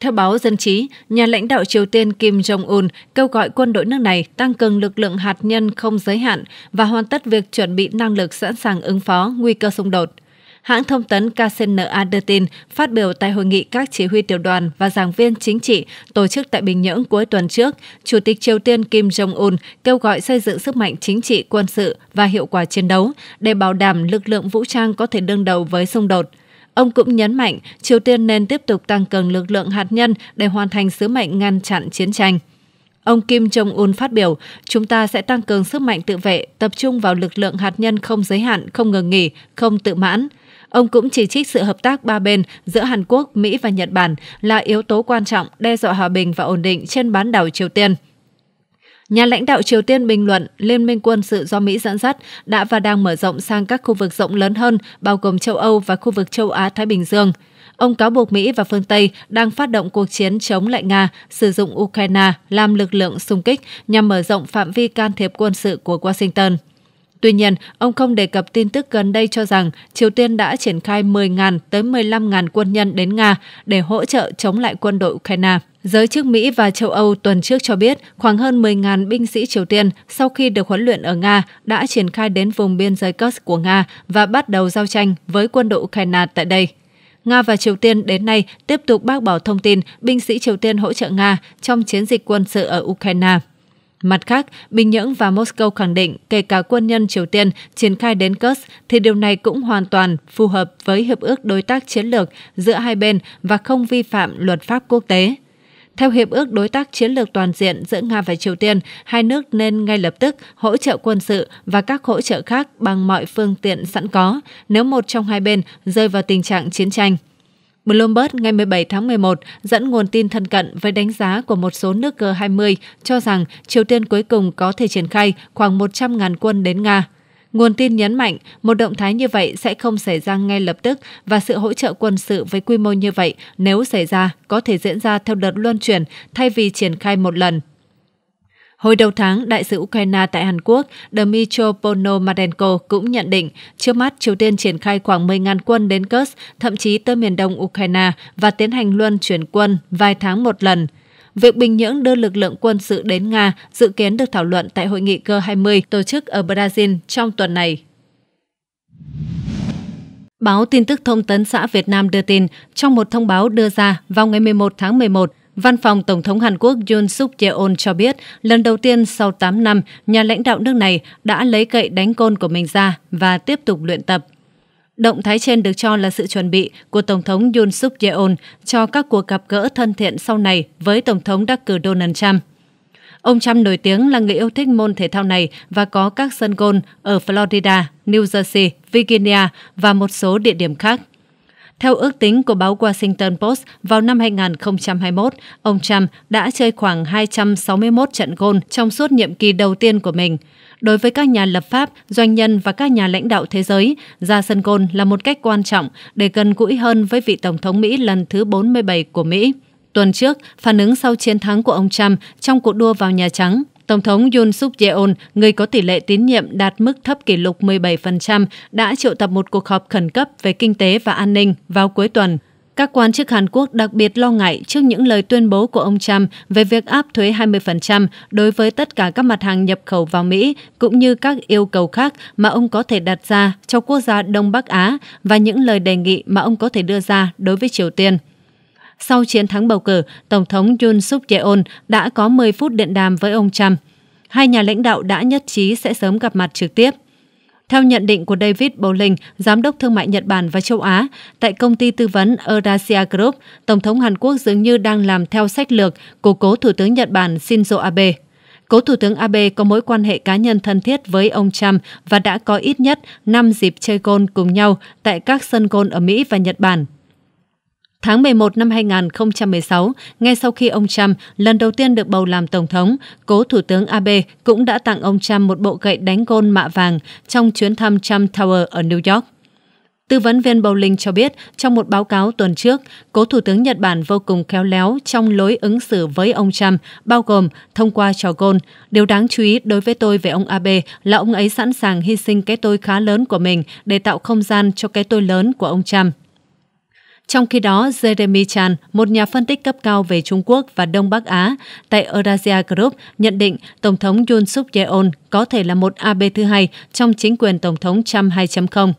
Theo báo Dân trí, nhà lãnh đạo Triều Tiên Kim Jong-un kêu gọi quân đội nước này tăng cường lực lượng hạt nhân không giới hạn và hoàn tất việc chuẩn bị năng lực sẵn sàng ứng phó nguy cơ xung đột. Hãng thông tấn KCNA đưa tin, phát biểu tại hội nghị các chỉ huy tiểu đoàn và giảng viên chính trị tổ chức tại Bình Nhưỡng cuối tuần trước, Chủ tịch Triều Tiên Kim Jong-un kêu gọi xây dựng sức mạnh chính trị, quân sự và hiệu quả chiến đấu để bảo đảm lực lượng vũ trang có thể đương đầu với xung đột – Ông cũng nhấn mạnh Triều Tiên nên tiếp tục tăng cường lực lượng hạt nhân để hoàn thành sứ mệnh ngăn chặn chiến tranh. Ông Kim Jong-un phát biểu, chúng ta sẽ tăng cường sức mạnh tự vệ, tập trung vào lực lượng hạt nhân không giới hạn, không ngừng nghỉ, không tự mãn. Ông cũng chỉ trích sự hợp tác ba bên giữa Hàn Quốc, Mỹ và Nhật Bản là yếu tố quan trọng đe dọa hòa bình và ổn định trên bán đảo Triều Tiên. Nhà lãnh đạo Triều Tiên bình luận Liên minh quân sự do Mỹ dẫn dắt đã và đang mở rộng sang các khu vực rộng lớn hơn, bao gồm châu Âu và khu vực châu Á-Thái Bình Dương. Ông cáo buộc Mỹ và phương Tây đang phát động cuộc chiến chống lại Nga, sử dụng Ukraine làm lực lượng xung kích nhằm mở rộng phạm vi can thiệp quân sự của Washington. Tuy nhiên, ông không đề cập tin tức gần đây cho rằng Triều Tiên đã triển khai 10.000 tới 15.000 quân nhân đến Nga để hỗ trợ chống lại quân đội Ukraine. Giới chức Mỹ và châu Âu tuần trước cho biết khoảng hơn 10.000 binh sĩ Triều Tiên sau khi được huấn luyện ở Nga đã triển khai đến vùng biên giới Kursk của Nga và bắt đầu giao tranh với quân đội Ukraine tại đây. Nga và Triều Tiên đến nay tiếp tục bác bỏ thông tin binh sĩ Triều Tiên hỗ trợ Nga trong chiến dịch quân sự ở Ukraine. Mặt khác, Bình Nhưỡng và Moscow khẳng định kể cả quân nhân Triều Tiên triển khai đến Kursk thì điều này cũng hoàn toàn phù hợp với Hiệp ước Đối tác Chiến lược giữa hai bên và không vi phạm luật pháp quốc tế. Theo Hiệp ước Đối tác Chiến lược Toàn diện giữa Nga và Triều Tiên, hai nước nên ngay lập tức hỗ trợ quân sự và các hỗ trợ khác bằng mọi phương tiện sẵn có nếu một trong hai bên rơi vào tình trạng chiến tranh. Bloomberg ngày 17 tháng 11 dẫn nguồn tin thân cận với đánh giá của một số nước G20 cho rằng Triều Tiên cuối cùng có thể triển khai khoảng 100.000 quân đến Nga. Nguồn tin nhấn mạnh một động thái như vậy sẽ không xảy ra ngay lập tức và sự hỗ trợ quân sự với quy mô như vậy nếu xảy ra có thể diễn ra theo đợt luân chuyển thay vì triển khai một lần. Hồi đầu tháng, đại sứ Ukraine tại Hàn Quốc Dmytro Ponomarenko cũng nhận định trước mắt Triều Tiên triển khai khoảng 10.000 quân đến Kursk, thậm chí tới miền đông Ukraine và tiến hành luân chuyển quân vài tháng một lần. Việc Bình Nhưỡng đưa lực lượng quân sự đến Nga dự kiến được thảo luận tại hội nghị G20 tổ chức ở Brazil trong tuần này. Báo tin tức thông tấn xã Việt Nam đưa tin, trong một thông báo đưa ra vào ngày 11 tháng 11, Văn phòng Tổng thống Hàn Quốc Yoon suk yeol cho biết, lần đầu tiên sau 8 năm, nhà lãnh đạo nước này đã lấy cậy đánh côn của mình ra và tiếp tục luyện tập. Động thái trên được cho là sự chuẩn bị của Tổng thống Yoon suk yeol cho các cuộc gặp gỡ thân thiện sau này với Tổng thống đắc cử Donald Trump. Ông Trump nổi tiếng là người yêu thích môn thể thao này và có các sân golf ở Florida, New Jersey, Virginia và một số địa điểm khác. Theo ước tính của báo Washington Post, vào năm 2021, ông Trump đã chơi khoảng 261 trận gôn trong suốt nhiệm kỳ đầu tiên của mình. Đối với các nhà lập pháp, doanh nhân và các nhà lãnh đạo thế giới, ra sân gôn là một cách quan trọng để gần gũi hơn với vị Tổng thống Mỹ lần thứ 47 của Mỹ. Tuần trước, phản ứng sau chiến thắng của ông Trump trong cuộc đua vào Nhà Trắng, Tổng thống Yoon suk yeol người có tỷ lệ tín nhiệm đạt mức thấp kỷ lục 17%, đã triệu tập một cuộc họp khẩn cấp về kinh tế và an ninh vào cuối tuần. Các quan chức Hàn Quốc đặc biệt lo ngại trước những lời tuyên bố của ông Trump về việc áp thuế 20% đối với tất cả các mặt hàng nhập khẩu vào Mỹ, cũng như các yêu cầu khác mà ông có thể đặt ra cho quốc gia Đông Bắc Á và những lời đề nghị mà ông có thể đưa ra đối với Triều Tiên. Sau chiến thắng bầu cử, Tổng thống Yoon suk yeol đã có 10 phút điện đàm với ông Trump. Hai nhà lãnh đạo đã nhất trí sẽ sớm gặp mặt trực tiếp. Theo nhận định của David Bowling, Giám đốc Thương mại Nhật Bản và châu Á, tại công ty tư vấn Eurasia Group, Tổng thống Hàn Quốc dường như đang làm theo sách lược của cố Thủ tướng Nhật Bản Shinzo Abe. Cố Thủ tướng Abe có mối quan hệ cá nhân thân thiết với ông Trump và đã có ít nhất 5 dịp chơi gôn cùng nhau tại các sân gôn ở Mỹ và Nhật Bản. Tháng 11 năm 2016, ngay sau khi ông Trump lần đầu tiên được bầu làm tổng thống, cố Thủ tướng Abe cũng đã tặng ông Trump một bộ gậy đánh gôn mạ vàng trong chuyến thăm Trump Tower ở New York. Tư vấn viên Bowling cho biết trong một báo cáo tuần trước, cố Thủ tướng Nhật Bản vô cùng khéo léo trong lối ứng xử với ông Trump, bao gồm thông qua trò gôn. Điều đáng chú ý đối với tôi về ông Abe là ông ấy sẵn sàng hy sinh cái tôi khá lớn của mình để tạo không gian cho cái tôi lớn của ông Trump. Trong khi đó, Jeremy Chan, một nhà phân tích cấp cao về Trung Quốc và Đông Bắc Á tại Eurasia Group, nhận định Tổng thống Yoon suk yeol có thể là một AB thứ hai trong chính quyền Tổng thống Trump 2.0.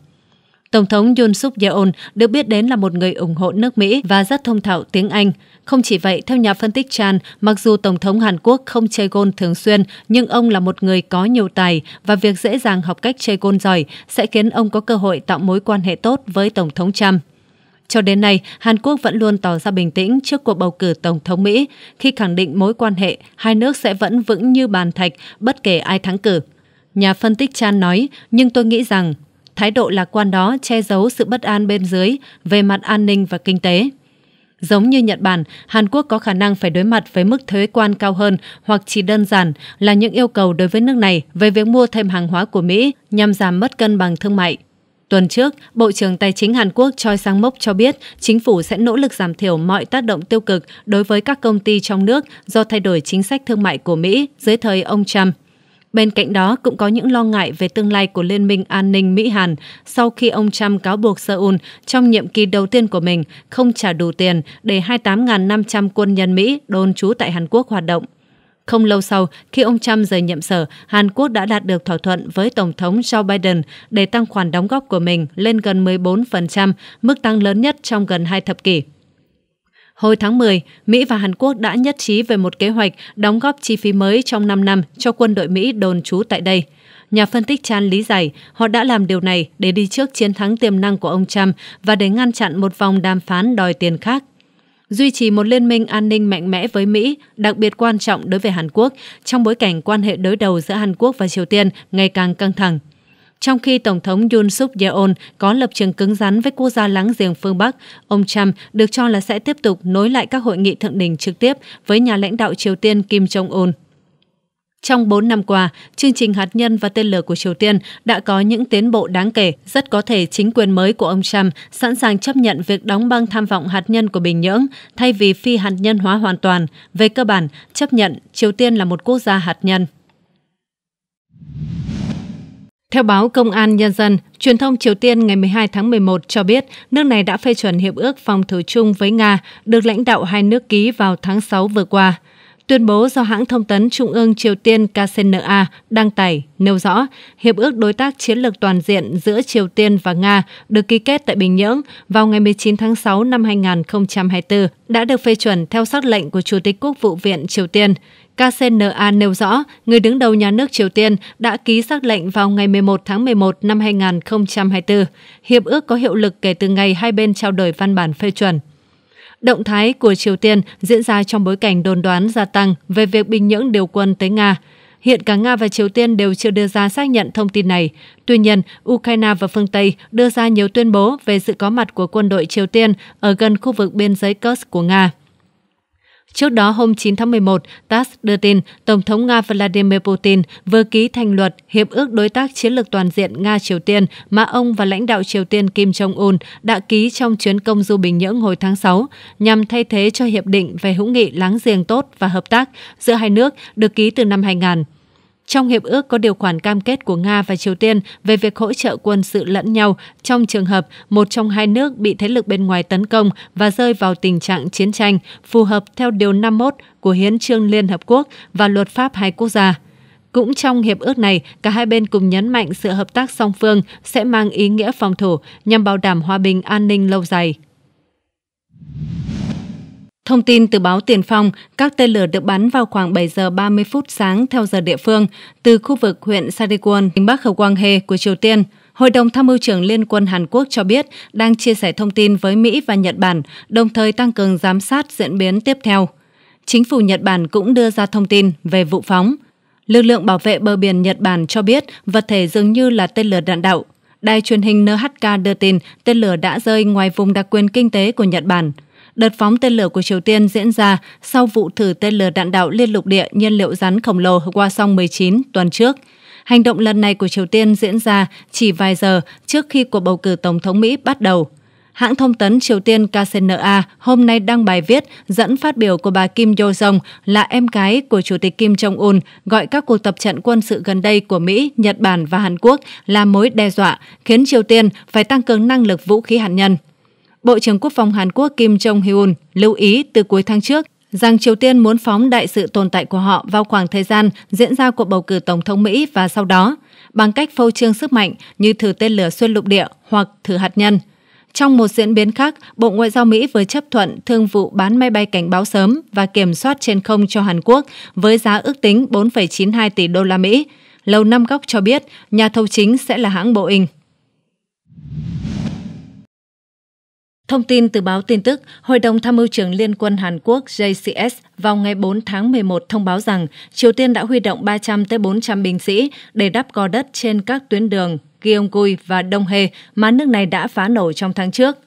Tổng thống Yoon suk yeol được biết đến là một người ủng hộ nước Mỹ và rất thông thạo tiếng Anh. Không chỉ vậy, theo nhà phân tích Chan, mặc dù Tổng thống Hàn Quốc không chơi gôn thường xuyên, nhưng ông là một người có nhiều tài và việc dễ dàng học cách chơi gôn giỏi sẽ khiến ông có cơ hội tạo mối quan hệ tốt với Tổng thống Trump. Cho đến nay, Hàn Quốc vẫn luôn tỏ ra bình tĩnh trước cuộc bầu cử Tổng thống Mỹ khi khẳng định mối quan hệ hai nước sẽ vẫn vững như bàn thạch bất kể ai thắng cử. Nhà phân tích Chan nói, nhưng tôi nghĩ rằng thái độ lạc quan đó che giấu sự bất an bên dưới về mặt an ninh và kinh tế. Giống như Nhật Bản, Hàn Quốc có khả năng phải đối mặt với mức thuế quan cao hơn hoặc chỉ đơn giản là những yêu cầu đối với nước này về việc mua thêm hàng hóa của Mỹ nhằm giảm mất cân bằng thương mại. Tuần trước, Bộ trưởng Tài chính Hàn Quốc Choi Sang-mok cho biết chính phủ sẽ nỗ lực giảm thiểu mọi tác động tiêu cực đối với các công ty trong nước do thay đổi chính sách thương mại của Mỹ dưới thời ông Trump. Bên cạnh đó cũng có những lo ngại về tương lai của Liên minh an ninh Mỹ-Hàn sau khi ông Trump cáo buộc Seoul trong nhiệm kỳ đầu tiên của mình không trả đủ tiền để 28.500 quân nhân Mỹ đồn trú tại Hàn Quốc hoạt động. Không lâu sau, khi ông Trump rời nhiệm sở, Hàn Quốc đã đạt được thỏa thuận với Tổng thống Joe Biden để tăng khoản đóng góp của mình lên gần 14%, mức tăng lớn nhất trong gần hai thập kỷ. Hồi tháng 10, Mỹ và Hàn Quốc đã nhất trí về một kế hoạch đóng góp chi phí mới trong 5 năm cho quân đội Mỹ đồn trú tại đây. Nhà phân tích Chan lý giải họ đã làm điều này để đi trước chiến thắng tiềm năng của ông Trump và để ngăn chặn một vòng đàm phán đòi tiền khác duy trì một liên minh an ninh mạnh mẽ với Mỹ, đặc biệt quan trọng đối với Hàn Quốc trong bối cảnh quan hệ đối đầu giữa Hàn Quốc và Triều Tiên ngày càng căng thẳng. Trong khi Tổng thống Yoon suk yeol có lập trường cứng rắn với quốc gia láng giềng phương Bắc, ông Trump được cho là sẽ tiếp tục nối lại các hội nghị thượng đỉnh trực tiếp với nhà lãnh đạo Triều Tiên Kim Jong-un. Trong 4 năm qua, chương trình hạt nhân và tên lửa của Triều Tiên đã có những tiến bộ đáng kể. Rất có thể chính quyền mới của ông Trump sẵn sàng chấp nhận việc đóng băng tham vọng hạt nhân của Bình Nhưỡng thay vì phi hạt nhân hóa hoàn toàn. Về cơ bản, chấp nhận Triều Tiên là một quốc gia hạt nhân. Theo báo Công an Nhân dân, truyền thông Triều Tiên ngày 12 tháng 11 cho biết nước này đã phê chuẩn hiệp ước phòng thủ chung với Nga, được lãnh đạo hai nước ký vào tháng 6 vừa qua. Tuyên bố do hãng thông tấn Trung ương Triều Tiên KCNA đăng tải nêu rõ Hiệp ước Đối tác Chiến lược Toàn diện giữa Triều Tiên và Nga được ký kết tại Bình Nhưỡng vào ngày 19 tháng 6 năm 2024 đã được phê chuẩn theo sắc lệnh của Chủ tịch Quốc vụ viện Triều Tiên. KCNA nêu rõ, người đứng đầu nhà nước Triều Tiên đã ký xác lệnh vào ngày 11 tháng 11 năm 2024. Hiệp ước có hiệu lực kể từ ngày hai bên trao đổi văn bản phê chuẩn. Động thái của Triều Tiên diễn ra trong bối cảnh đồn đoán gia tăng về việc Bình Nhưỡng điều quân tới Nga. Hiện cả Nga và Triều Tiên đều chưa đưa ra xác nhận thông tin này. Tuy nhiên, Ukraine và phương Tây đưa ra nhiều tuyên bố về sự có mặt của quân đội Triều Tiên ở gần khu vực biên giới Kursk của Nga. Trước đó hôm 9 tháng 11, TASS đưa tin Tổng thống Nga Vladimir Putin vừa ký thành luật Hiệp ước Đối tác Chiến lược Toàn diện Nga-Triều Tiên mà ông và lãnh đạo Triều Tiên Kim Jong-un đã ký trong chuyến công du Bình Nhưỡng hồi tháng 6, nhằm thay thế cho Hiệp định về hữu nghị láng giềng tốt và hợp tác giữa hai nước được ký từ năm 2000. Trong hiệp ước có điều khoản cam kết của Nga và Triều Tiên về việc hỗ trợ quân sự lẫn nhau trong trường hợp một trong hai nước bị thế lực bên ngoài tấn công và rơi vào tình trạng chiến tranh, phù hợp theo Điều 51 của Hiến trương Liên Hợp Quốc và luật pháp hai quốc gia. Cũng trong hiệp ước này, cả hai bên cùng nhấn mạnh sự hợp tác song phương sẽ mang ý nghĩa phòng thủ nhằm bảo đảm hòa bình an ninh lâu dài. Thông tin từ báo Tiền Phong, các tên lửa được bắn vào khoảng 7 giờ 30 phút sáng theo giờ địa phương từ khu vực huyện Sarikwon, tỉnh Bắc Hầu Quang Hê của Triều Tiên. Hội đồng tham mưu trưởng Liên quân Hàn Quốc cho biết đang chia sẻ thông tin với Mỹ và Nhật Bản, đồng thời tăng cường giám sát diễn biến tiếp theo. Chính phủ Nhật Bản cũng đưa ra thông tin về vụ phóng. Lực lượng bảo vệ bờ biển Nhật Bản cho biết vật thể dường như là tên lửa đạn đạo. Đài truyền hình NHK đưa tin tên lửa đã rơi ngoài vùng đặc quyền kinh tế của Nhật Bản – Đợt phóng tên lửa của Triều Tiên diễn ra sau vụ thử tên lửa đạn đạo liên lục địa nhiên liệu rắn khổng lồ Hwasong 19 tuần trước. Hành động lần này của Triều Tiên diễn ra chỉ vài giờ trước khi cuộc bầu cử Tổng thống Mỹ bắt đầu. Hãng thông tấn Triều Tiên KCNA hôm nay đăng bài viết dẫn phát biểu của bà Kim Yo Jong là em gái của Chủ tịch Kim Jong-un gọi các cuộc tập trận quân sự gần đây của Mỹ, Nhật Bản và Hàn Quốc là mối đe dọa, khiến Triều Tiên phải tăng cường năng lực vũ khí hạt nhân. Bộ trưởng Quốc phòng Hàn Quốc Kim Jong-hyun lưu ý từ cuối tháng trước rằng Triều Tiên muốn phóng đại sự tồn tại của họ vào khoảng thời gian diễn ra cuộc bầu cử Tổng thống Mỹ và sau đó, bằng cách phô trương sức mạnh như thử tên lửa xuyên lục địa hoặc thử hạt nhân – trong một diễn biến khác, Bộ Ngoại giao Mỹ vừa chấp thuận thương vụ bán máy bay cảnh báo sớm và kiểm soát trên không cho Hàn Quốc với giá ước tính 4,92 tỷ đô la Mỹ. Lầu Năm Góc cho biết nhà thầu chính sẽ là hãng Boeing. Thông tin từ báo tin tức, Hội đồng Tham mưu trưởng Liên quân Hàn Quốc JCS vào ngày 4 tháng 11 thông báo rằng Triều Tiên đã huy động 300 tới 400 binh sĩ để đắp gò đất trên các tuyến đường Gyeonggui và Đông Hề mà nước này đã phá nổ trong tháng trước.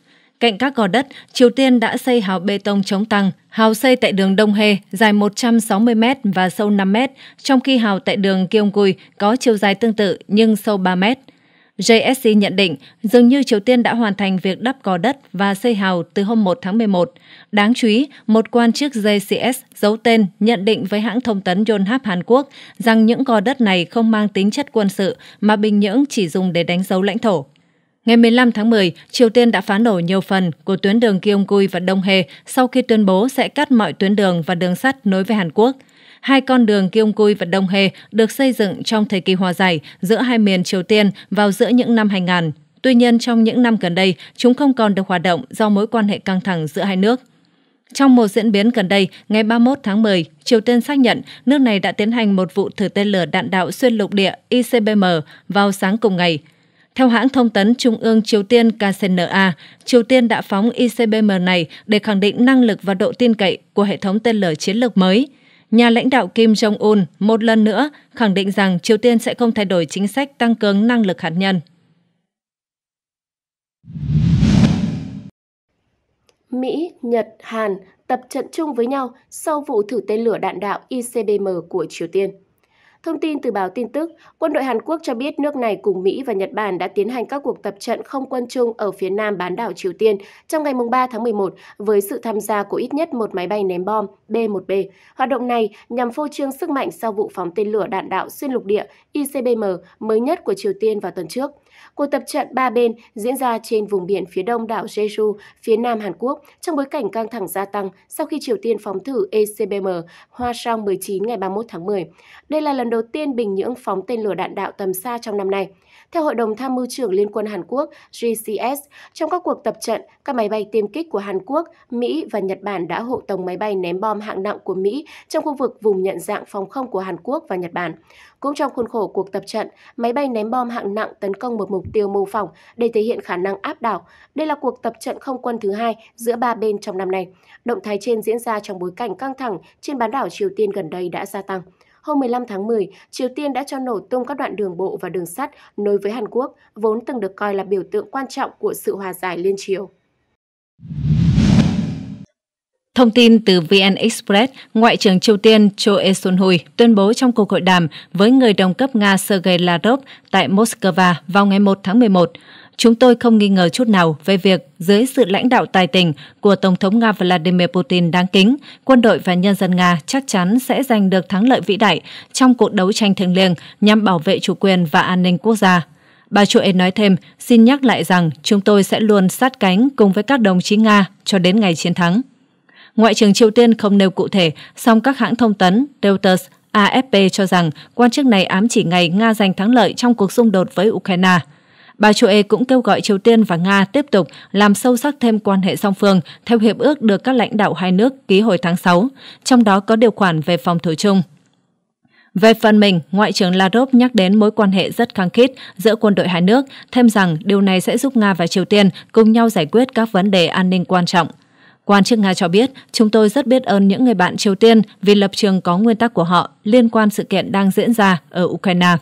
Cạnh các gò đất, Triều Tiên đã xây hào bê tông chống tăng. Hào xây tại đường Đông Hê dài 160 m và sâu 5 m, trong khi hào tại đường Gyeonggui có chiều dài tương tự nhưng sâu 3 m. JSC nhận định dường như Triều Tiên đã hoàn thành việc đắp gò đất và xây hào từ hôm 1 tháng 11. Đáng chú ý, một quan chức JCS giấu tên nhận định với hãng thông tấn Yonhap Hàn Quốc rằng những gò đất này không mang tính chất quân sự mà Bình Nhưỡng chỉ dùng để đánh dấu lãnh thổ. Ngày 15 tháng 10, Triều Tiên đã phá nổ nhiều phần của tuyến đường Gyeonggui và Đông Hề sau khi tuyên bố sẽ cắt mọi tuyến đường và đường sắt nối với Hàn Quốc. Hai con đường Gyeonggui và Đông hề được xây dựng trong thời kỳ hòa giải giữa hai miền Triều Tiên vào giữa những năm 2000. Tuy nhiên, trong những năm gần đây, chúng không còn được hoạt động do mối quan hệ căng thẳng giữa hai nước. Trong một diễn biến gần đây, ngày 31 tháng 10, Triều Tiên xác nhận nước này đã tiến hành một vụ thử tên lửa đạn đạo xuyên lục địa ICBM vào sáng cùng ngày. Theo hãng thông tấn Trung ương Triều Tiên KCNA, Triều Tiên đã phóng ICBM này để khẳng định năng lực và độ tin cậy của hệ thống tên lửa chiến lược mới – nhà lãnh đạo Kim Jong-un một lần nữa khẳng định rằng Triều Tiên sẽ không thay đổi chính sách tăng cường năng lực hạt nhân. Mỹ, Nhật, Hàn tập trận chung với nhau sau vụ thử tên lửa đạn đạo ICBM của Triều Tiên. Thông tin từ báo tin tức, quân đội Hàn Quốc cho biết nước này cùng Mỹ và Nhật Bản đã tiến hành các cuộc tập trận không quân chung ở phía nam bán đảo Triều Tiên trong ngày 3 tháng 11 với sự tham gia của ít nhất một máy bay ném bom B-1B. Hoạt động này nhằm phô trương sức mạnh sau vụ phóng tên lửa đạn đạo xuyên lục địa ICBM mới nhất của Triều Tiên vào tuần trước. Cuộc tập trận ba bên diễn ra trên vùng biển phía đông đảo Jeju, phía nam Hàn Quốc, trong bối cảnh căng thẳng gia tăng sau khi Triều Tiên phóng thử ECBM Hoa Sang 19 ngày 31 tháng 10. Đây là lần đầu tiên Bình Nhưỡng phóng tên lửa đạn đạo tầm xa trong năm nay. Theo Hội đồng Tham mưu trưởng Liên quân Hàn Quốc GCS, trong các cuộc tập trận, các máy bay tiêm kích của Hàn Quốc, Mỹ và Nhật Bản đã hộ tống máy bay ném bom hạng nặng của Mỹ trong khu vực vùng nhận dạng phòng không của Hàn Quốc và Nhật Bản. Cũng trong khuôn khổ cuộc tập trận, máy bay ném bom hạng nặng tấn công một mục tiêu mô phỏng để thể hiện khả năng áp đảo. Đây là cuộc tập trận không quân thứ hai giữa ba bên trong năm nay. Động thái trên diễn ra trong bối cảnh căng thẳng trên bán đảo Triều Tiên gần đây đã gia tăng. Hôm 15 tháng 10, Triều Tiên đã cho nổ tung các đoạn đường bộ và đường sắt nối với Hàn Quốc, vốn từng được coi là biểu tượng quan trọng của sự hòa giải liên triều. Thông tin từ VN Express, Ngoại trưởng Triều Tiên Cho E-sun-hui tuyên bố trong cuộc hội đàm với người đồng cấp Nga Sergei Lavrov tại Moscow vào ngày 1 tháng 11. Chúng tôi không nghi ngờ chút nào về việc dưới sự lãnh đạo tài tình của Tổng thống Nga Vladimir Putin đáng kính, quân đội và nhân dân Nga chắc chắn sẽ giành được thắng lợi vĩ đại trong cuộc đấu tranh thiêng liêng nhằm bảo vệ chủ quyền và an ninh quốc gia. Bà Chue nói thêm, xin nhắc lại rằng chúng tôi sẽ luôn sát cánh cùng với các đồng chí Nga cho đến ngày chiến thắng. Ngoại trưởng Triều Tiên không nêu cụ thể, song các hãng thông tấn Reuters, AFP cho rằng quan chức này ám chỉ ngày Nga giành thắng lợi trong cuộc xung đột với Ukraine. Bà Choe cũng kêu gọi Triều Tiên và Nga tiếp tục làm sâu sắc thêm quan hệ song phương theo hiệp ước được các lãnh đạo hai nước ký hồi tháng 6, trong đó có điều khoản về phòng thủ chung. Về phần mình, Ngoại trưởng Lavrov nhắc đến mối quan hệ rất khăng khít giữa quân đội hai nước, thêm rằng điều này sẽ giúp Nga và Triều Tiên cùng nhau giải quyết các vấn đề an ninh quan trọng. Quan chức Nga cho biết, chúng tôi rất biết ơn những người bạn Triều Tiên vì lập trường có nguyên tắc của họ liên quan sự kiện đang diễn ra ở Ukraine.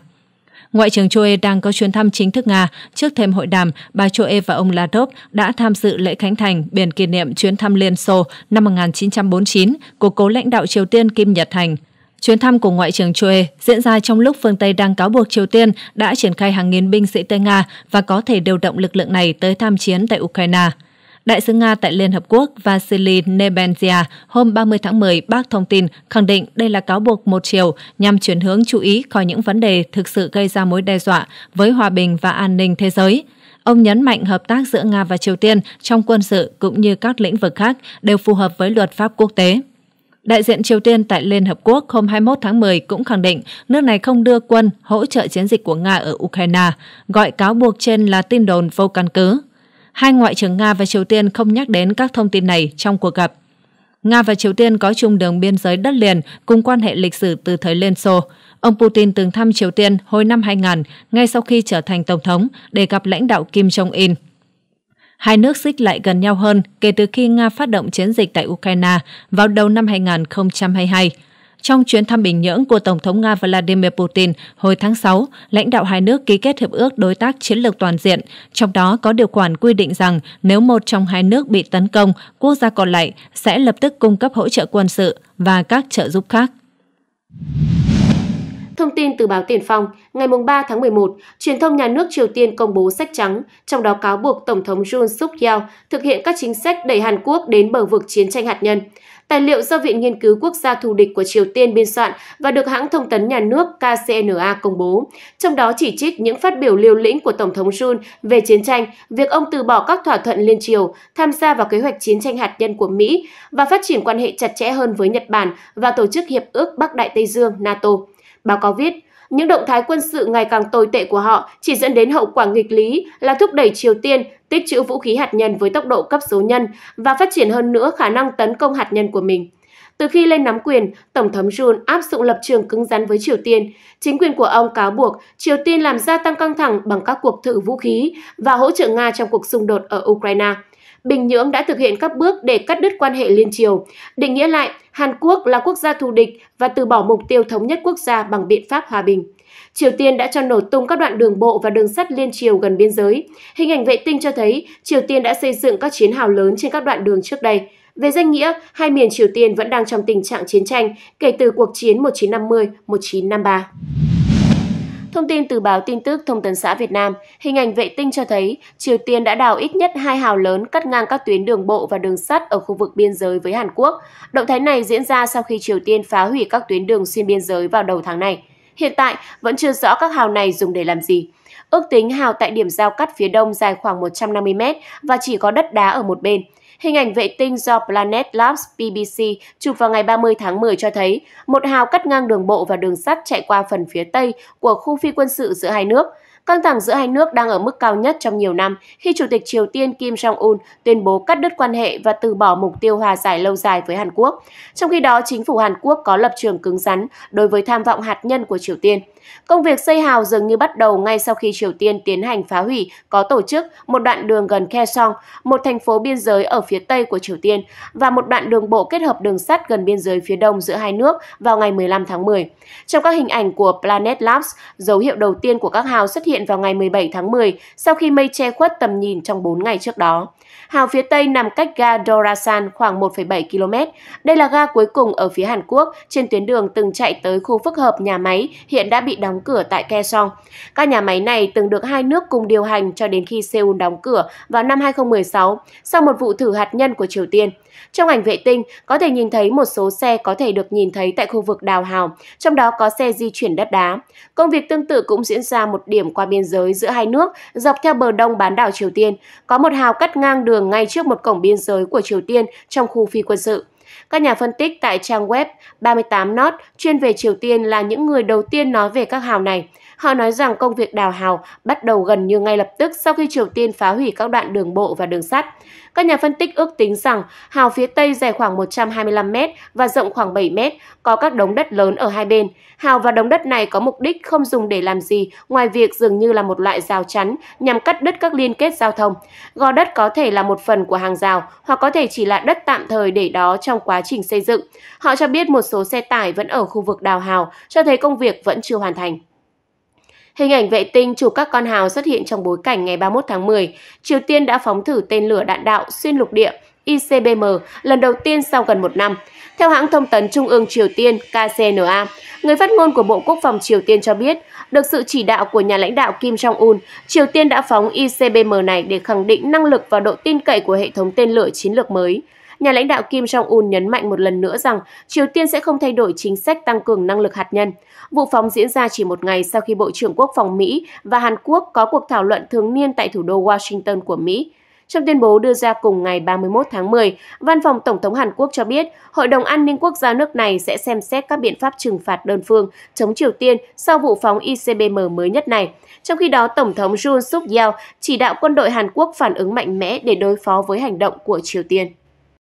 Ngoại trưởng Choe đang có chuyến thăm chính thức Nga. Trước thêm hội đàm, bà Choe và ông Lavrov đã tham dự lễ khánh thành biển kỷ niệm chuyến thăm Liên Xô năm 1949 của cố lãnh đạo Triều Tiên Kim Nhật Thành. Chuyến thăm của Ngoại trưởng Choe diễn ra trong lúc phương Tây đang cáo buộc Triều Tiên đã triển khai hàng nghìn binh sĩ Tây Nga và có thể điều động lực lượng này tới tham chiến tại Ukraine. Đại sứ Nga tại Liên Hợp Quốc Vasily Nebenzia hôm 30 tháng 10 bác thông tin khẳng định đây là cáo buộc một chiều nhằm chuyển hướng chú ý khỏi những vấn đề thực sự gây ra mối đe dọa với hòa bình và an ninh thế giới. Ông nhấn mạnh hợp tác giữa Nga và Triều Tiên trong quân sự cũng như các lĩnh vực khác đều phù hợp với luật pháp quốc tế. Đại diện Triều Tiên tại Liên Hợp Quốc hôm 21 tháng 10 cũng khẳng định nước này không đưa quân hỗ trợ chiến dịch của Nga ở Ukraine, gọi cáo buộc trên là tin đồn vô căn cứ. Hai ngoại trưởng Nga và Triều Tiên không nhắc đến các thông tin này trong cuộc gặp. Nga và Triều Tiên có chung đường biên giới đất liền cùng quan hệ lịch sử từ thời Liên Xô. Ông Putin từng thăm Triều Tiên hồi năm 2000, ngay sau khi trở thành Tổng thống, để gặp lãnh đạo Kim Jong-un. Hai nước xích lại gần nhau hơn kể từ khi Nga phát động chiến dịch tại Ukraine vào đầu năm 2022. Trong chuyến thăm Bình Nhưỡng của Tổng thống Nga Vladimir Putin hồi tháng 6, lãnh đạo hai nước ký kết hiệp ước đối tác chiến lược toàn diện, trong đó có điều khoản quy định rằng nếu một trong hai nước bị tấn công, quốc gia còn lại sẽ lập tức cung cấp hỗ trợ quân sự và các trợ giúp khác. Thông tin từ báo Tiền Phong, ngày 3 tháng 11, truyền thông nhà nước Triều Tiên công bố sách trắng, trong đó cáo buộc Tổng thống Jun suk yeol thực hiện các chính sách đẩy Hàn Quốc đến bờ vực chiến tranh hạt nhân. Tài liệu do Viện Nghiên cứu Quốc gia thù địch của Triều Tiên biên soạn và được hãng thông tấn nhà nước KCNA công bố, trong đó chỉ trích những phát biểu liều lĩnh của Tổng thống Jun về chiến tranh, việc ông từ bỏ các thỏa thuận liên triều, tham gia vào kế hoạch chiến tranh hạt nhân của Mỹ và phát triển quan hệ chặt chẽ hơn với Nhật Bản và Tổ chức Hiệp ước Bắc Đại Tây Dương NATO. Báo cáo viết, những động thái quân sự ngày càng tồi tệ của họ chỉ dẫn đến hậu quả nghịch lý là thúc đẩy Triều Tiên tích trữ vũ khí hạt nhân với tốc độ cấp số nhân và phát triển hơn nữa khả năng tấn công hạt nhân của mình. Từ khi lên nắm quyền, Tổng thống Jun áp dụng lập trường cứng rắn với Triều Tiên. Chính quyền của ông cáo buộc Triều Tiên làm gia tăng căng thẳng bằng các cuộc thử vũ khí và hỗ trợ Nga trong cuộc xung đột ở Ukraine. Bình Nhưỡng đã thực hiện các bước để cắt đứt quan hệ liên triều, định nghĩa lại Hàn Quốc là quốc gia thù địch và từ bỏ mục tiêu thống nhất quốc gia bằng biện pháp hòa bình. Triều Tiên đã cho nổ tung các đoạn đường bộ và đường sắt liên triều gần biên giới. Hình ảnh vệ tinh cho thấy Triều Tiên đã xây dựng các chiến hào lớn trên các đoạn đường trước đây. Về danh nghĩa, hai miền Triều Tiên vẫn đang trong tình trạng chiến tranh kể từ cuộc chiến 1950-1953. Thông tin từ báo tin tức Thông tấn xã Việt Nam, hình ảnh vệ tinh cho thấy Triều Tiên đã đào ít nhất hai hào lớn cắt ngang các tuyến đường bộ và đường sắt ở khu vực biên giới với Hàn Quốc. Động thái này diễn ra sau khi Triều Tiên phá hủy các tuyến đường xuyên biên giới vào đầu tháng này. Hiện tại, vẫn chưa rõ các hào này dùng để làm gì. Ước tính hào tại điểm giao cắt phía đông dài khoảng 150 mét và chỉ có đất đá ở một bên. Hình ảnh vệ tinh do Planet Labs BBC chụp vào ngày 30 tháng 10 cho thấy một hào cắt ngang đường bộ và đường sắt chạy qua phần phía tây của khu phi quân sự giữa hai nước. Căng thẳng giữa hai nước đang ở mức cao nhất trong nhiều năm khi Chủ tịch Triều Tiên Kim Jong-un tuyên bố cắt đứt quan hệ và từ bỏ mục tiêu hòa giải lâu dài với Hàn Quốc. Trong khi đó, chính phủ Hàn Quốc có lập trường cứng rắn đối với tham vọng hạt nhân của Triều Tiên. Công việc xây hào dường như bắt đầu ngay sau khi Triều Tiên tiến hành phá hủy có tổ chức một đoạn đường gần Kaesong, một thành phố biên giới ở phía tây của Triều Tiên, và một đoạn đường bộ kết hợp đường sắt gần biên giới phía đông giữa hai nước vào ngày 15 tháng 10. Trong các hình ảnh của Planet Labs, dấu hiệu đầu tiên của các hào xuất hiện vào ngày 17 tháng 10 sau khi mây che khuất tầm nhìn trong 4 ngày trước đó. Hào phía tây nằm cách ga Dorasan khoảng 1,7 km. Đây là ga cuối cùng ở phía Hàn Quốc trên tuyến đường từng chạy tới khu phức hợp nhà máy hiện đã bị đóng cửa tại Kaesong. Các nhà máy này từng được hai nước cùng điều hành cho đến khi Seoul đóng cửa vào năm 2016 sau một vụ thử hạt nhân của Triều Tiên. Trong ảnh vệ tinh, có thể nhìn thấy một số xe có thể được nhìn thấy tại khu vực đào hào, trong đó có xe di chuyển đất đá. Công việc tương tự cũng diễn ra một điểm qua biên giới giữa hai nước, dọc theo bờ đông bán đảo Triều Tiên. Có một hào cắt ngang đường ngay trước một cổng biên giới của Triều Tiên trong khu phi quân sự. Các nhà phân tích tại trang web 38 Not chuyên về Triều Tiên là những người đầu tiên nói về các hào này. Họ nói rằng công việc đào hào bắt đầu gần như ngay lập tức sau khi Triều Tiên phá hủy các đoạn đường bộ và đường sắt. Các nhà phân tích ước tính rằng hào phía Tây dài khoảng 125 m và rộng khoảng 7 m, có các đống đất lớn ở hai bên. Hào và đống đất này có mục đích không dùng để làm gì ngoài việc dường như là một loại rào chắn nhằm cắt đứt các liên kết giao thông. Gò đất có thể là một phần của hàng rào hoặc có thể chỉ là đất tạm thời để đó trong quá trình xây dựng. Họ cho biết một số xe tải vẫn ở khu vực đào hào, cho thấy công việc vẫn chưa hoàn thành. Hình ảnh vệ tinh chụp các con hào xuất hiện trong bối cảnh ngày 31 tháng 10. Triều Tiên đã phóng thử tên lửa đạn đạo xuyên lục địa ICBM lần đầu tiên sau gần một năm. Theo hãng thông tấn Trung ương Triều Tiên KCNA, người phát ngôn của Bộ Quốc phòng Triều Tiên cho biết, được sự chỉ đạo của nhà lãnh đạo Kim Jong-un, Triều Tiên đã phóng ICBM này để khẳng định năng lực và độ tin cậy của hệ thống tên lửa chiến lược mới. Nhà lãnh đạo Kim Jong-un nhấn mạnh một lần nữa rằng Triều Tiên sẽ không thay đổi chính sách tăng cường năng lực hạt nhân. Vụ phóng diễn ra chỉ một ngày sau khi Bộ trưởng Quốc phòng Mỹ và Hàn Quốc có cuộc thảo luận thường niên tại thủ đô Washington của Mỹ. Trong tuyên bố đưa ra cùng ngày 31 tháng 10, Văn phòng Tổng thống Hàn Quốc cho biết Hội đồng An ninh Quốc gia nước này sẽ xem xét các biện pháp trừng phạt đơn phương chống Triều Tiên sau vụ phóng ICBM mới nhất này. Trong khi đó, Tổng thống Jun suk yeol chỉ đạo quân đội Hàn Quốc phản ứng mạnh mẽ để đối phó với hành động của Triều Tiên.